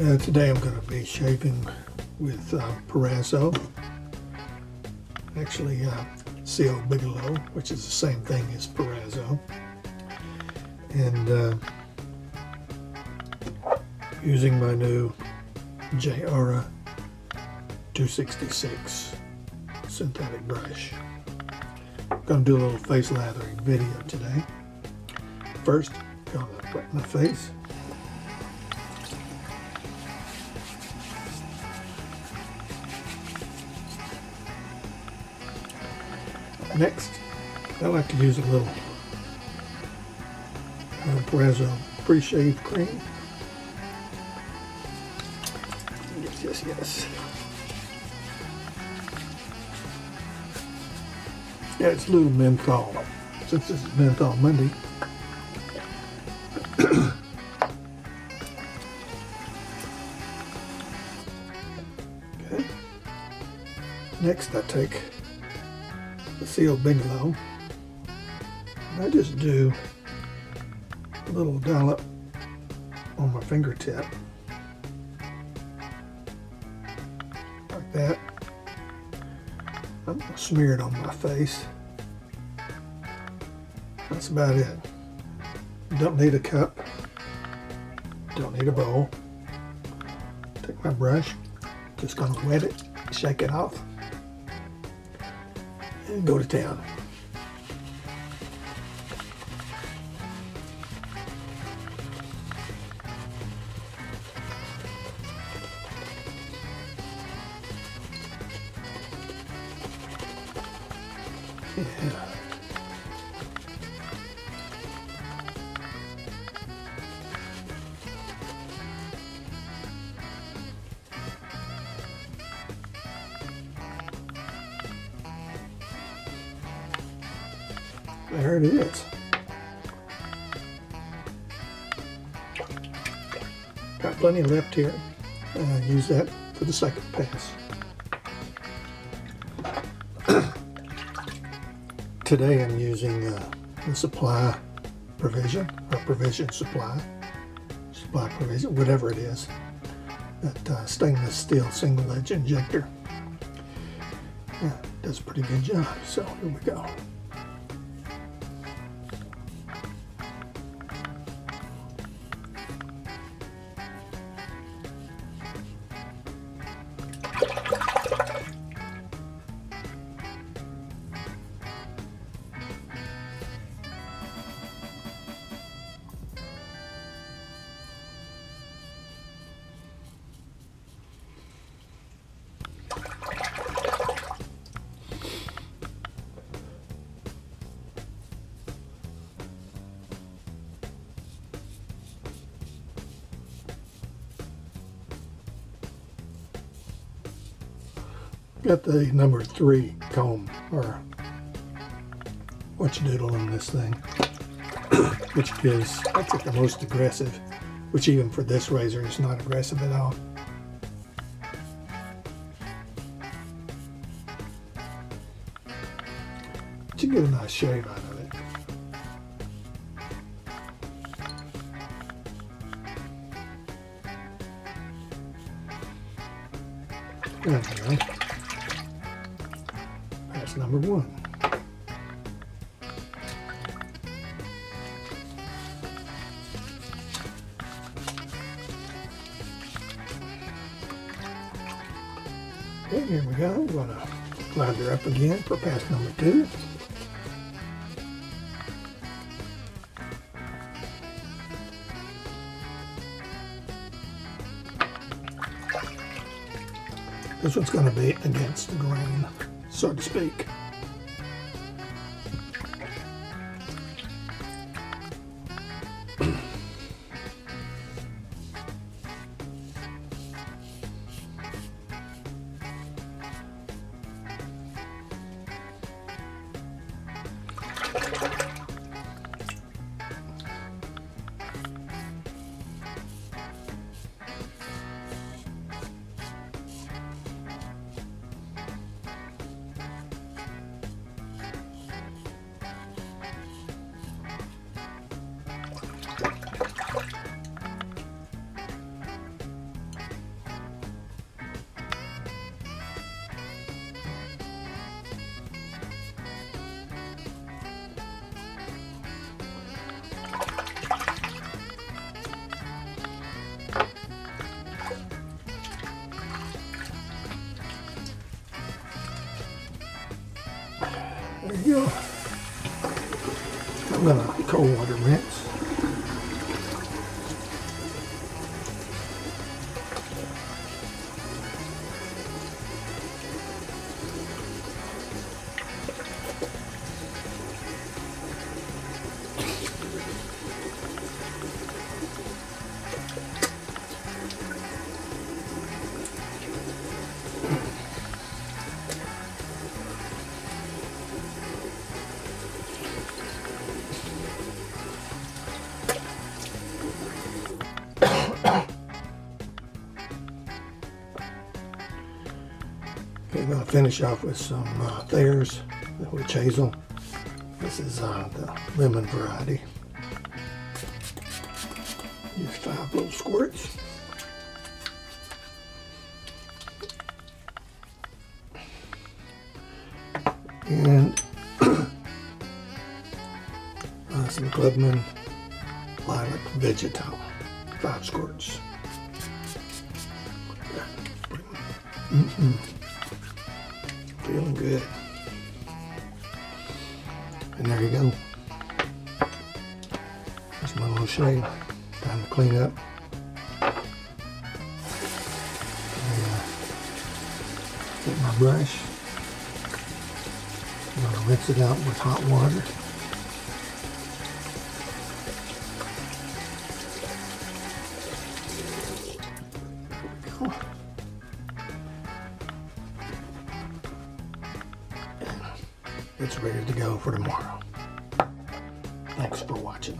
Uh, today I'm going to be shaving with uh, Proraso. Actually, uh, C.O. Bigelow, which is the same thing as Proraso. And uh, using my new Jayaruh 266 synthetic brush. I'm going to do a little face lathering video today. First, going to wet my face. Next, I like to use a little uh, Proraso pre-shave cream. Yes, yes, yes. Yeah, it's Lou Menthol. Since this is Menthol Monday. okay. Next, I take C.O. Bigelow. I just do a little dollop on my fingertip. Like that. I'm gonna smear it on my face. That's about it. Don't need a cup. Don't need a bowl. Take my brush. Just gonna wet it, shake it off, go to town. Yeah. There it is. Got plenty left here. Uh, use that for the second pass. Today I'm using uh, the supply provision, or provision supply, supply provision, whatever it is, that uh, stainless steel single edge injector. Yeah, does a pretty good job. So here we go. Got the number three comb, or what you doodle on this thing, which is, that's like the most aggressive, which even for this razor is not aggressive at all. But you get a nice shave out of it. There we go. Number one. Okay, here we go. We're going to lather up again for pass number two. This one's going to be against the grain, so to speak. There you go. I'm gonna cold water rinse. Finish off with some uh, Thayer's witch hazel. This is uh, the lemon variety. Just five little squirts. And uh, some Clubman Lilac Vegetal, five squirts. Mm-mm. Feeling good. And there you go. That's my little shade. Time to clean up. And, uh, get my brush. I'm gonna rinse it out with hot water. It's ready to go for tomorrow. Thanks for watching.